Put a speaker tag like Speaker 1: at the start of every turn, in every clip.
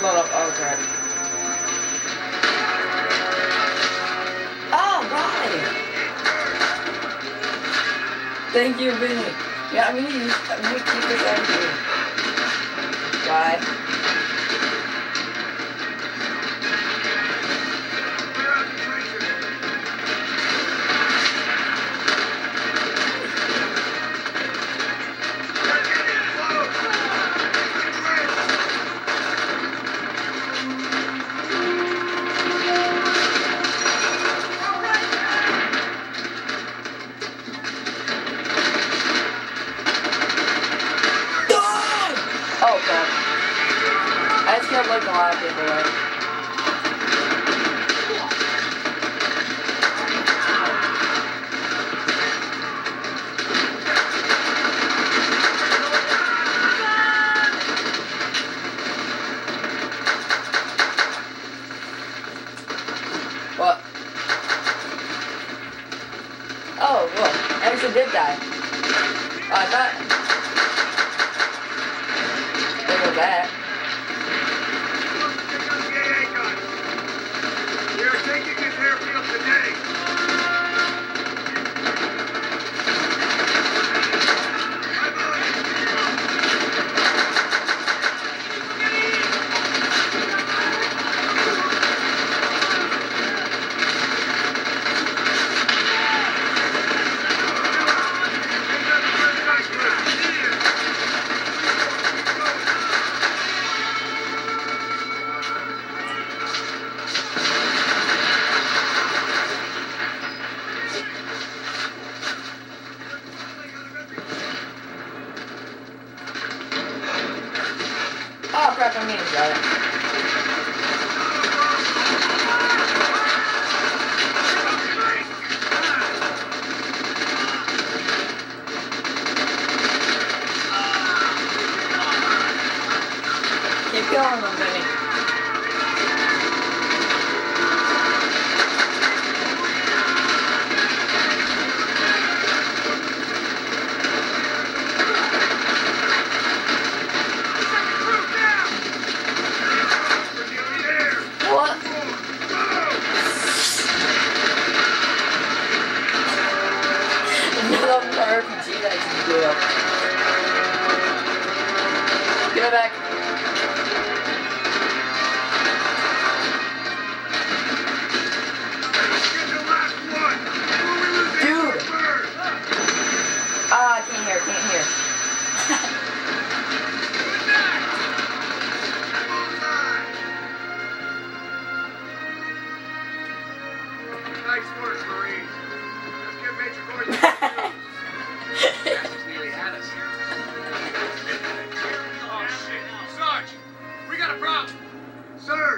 Speaker 1: Oh, blown up. Oh, crap. Oh, right. Thank you, Vinny. Yeah, I'm gonna use, I'm gonna keep this out here. God. I just killed like a lot of people, right? What? Oh, I actually did die. Oh, I thought. There goes Oh crap, I mean got it. Keep killing them, Just blew up. Give it back. Dude. Ah, can't hear, can't hear.
Speaker 2: Nice work, Marines.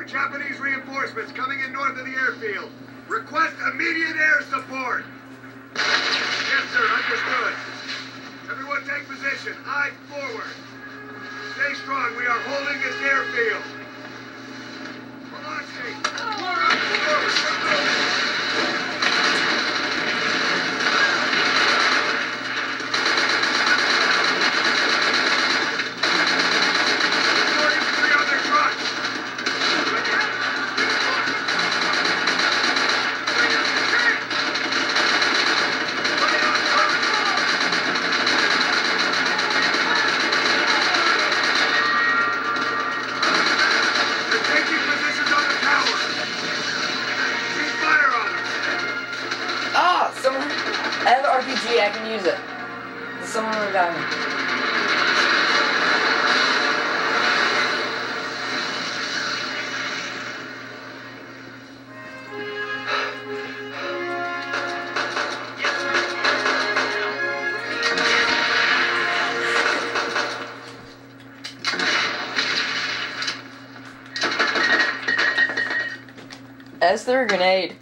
Speaker 2: Sir, Japanese reinforcements coming in north of the airfield. Request immediate air support. Yes, sir, understood. Everyone take position. Eye forward. Stay strong. We are holding this airfield.
Speaker 1: An I can use it. Someone. That's their grenade.